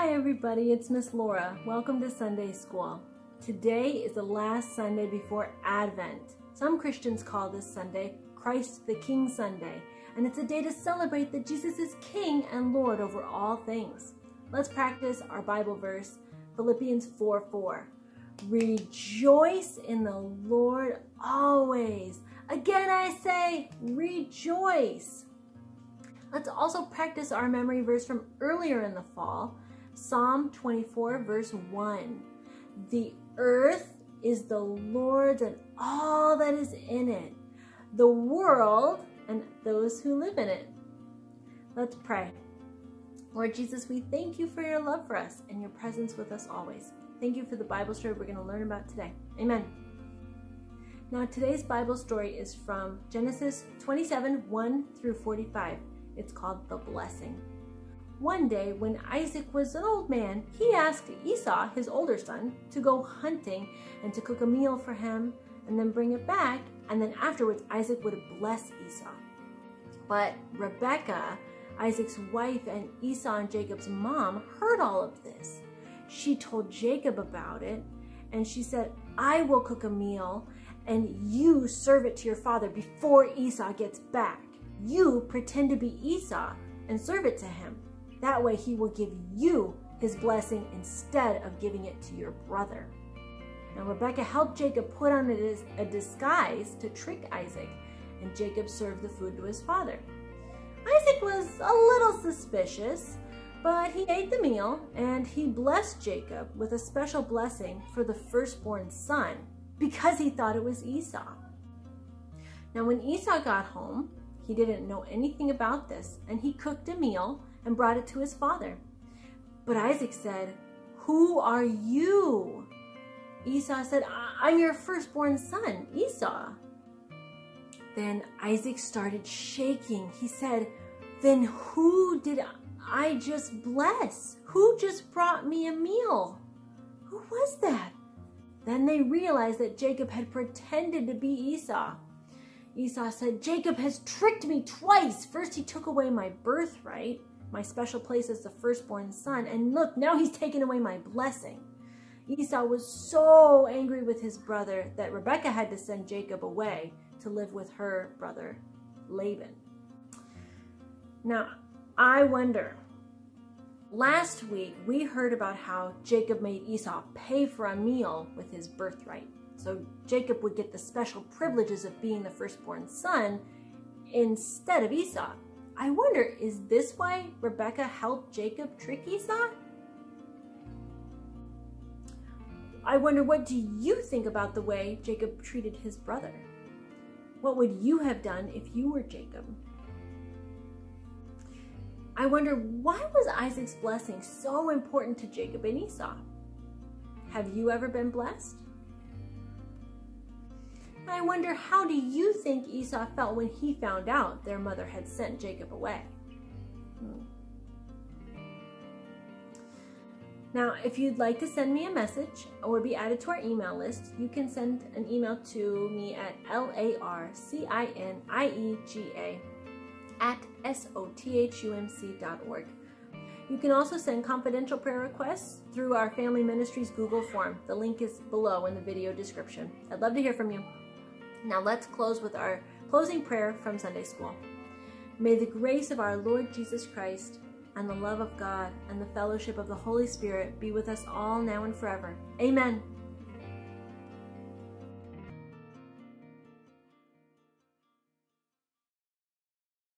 Hi everybody, it's Miss Laura. Welcome to Sunday School. Today is the last Sunday before Advent. Some Christians call this Sunday Christ the King Sunday, and it's a day to celebrate that Jesus is King and Lord over all things. Let's practice our Bible verse, Philippians 4 4. Rejoice in the Lord always. Again, I say, rejoice. Let's also practice our memory verse from earlier in the fall, Psalm 24, verse 1. The earth is the Lord's and all that is in it, the world and those who live in it. Let's pray. Lord Jesus, we thank you for your love for us and your presence with us always. Thank you for the Bible story we're going to learn about today. Amen. Now, today's Bible story is from Genesis 27 1 through 45. It's called The Blessing. One day, when Isaac was an old man, he asked Esau, his older son, to go hunting and to cook a meal for him and then bring it back. And then afterwards, Isaac would bless Esau. But Rebekah, Isaac's wife and Esau and Jacob's mom, heard all of this. She told Jacob about it and she said, I will cook a meal and you serve it to your father before Esau gets back. You pretend to be Esau and serve it to him. That way he will give you his blessing instead of giving it to your brother. Now Rebekah helped Jacob put on a disguise to trick Isaac, and Jacob served the food to his father. Isaac was a little suspicious, but he ate the meal and he blessed Jacob with a special blessing for the firstborn son because he thought it was Esau. Now when Esau got home, he didn't know anything about this, and he cooked a meal and brought it to his father. But Isaac said, Who are you? Esau said, I'm your firstborn son, Esau. Then Isaac started shaking. He said, Then who did I just bless? Who just brought me a meal? Who was that? Then they realized that Jacob had pretended to be Esau. Esau said, Jacob has tricked me twice. First, he took away my birthright, my special place as the firstborn son, and look, now he's taken away my blessing. Esau was so angry with his brother that Rebekah had to send Jacob away to live with her brother Laban. Now, I wonder, last week we heard about how Jacob made Esau pay for a meal with his birthright. So Jacob would get the special privileges of being the firstborn son instead of Esau. I wonder, is this why Rebekah helped Jacob trick Esau? I wonder, what do you think about the way Jacob treated his brother? What would you have done if you were Jacob? I wonder, why was Isaac's blessing so important to Jacob and Esau? Have you ever been blessed? I wonder how do you think Esau felt when he found out their mother had sent Jacob away? Hmm. Now, if you'd like to send me a message or be added to our email list, you can send an email to me at L-A-R-C-I-N-I-E-G-A at S-O-T-H-U-M-C.org. You can also send confidential prayer requests through our Family Ministries Google form. The link is below in the video description. I'd love to hear from you. Now let's close with our closing prayer from Sunday School. May the grace of our Lord Jesus Christ and the love of God and the fellowship of the Holy Spirit be with us all now and forever. Amen.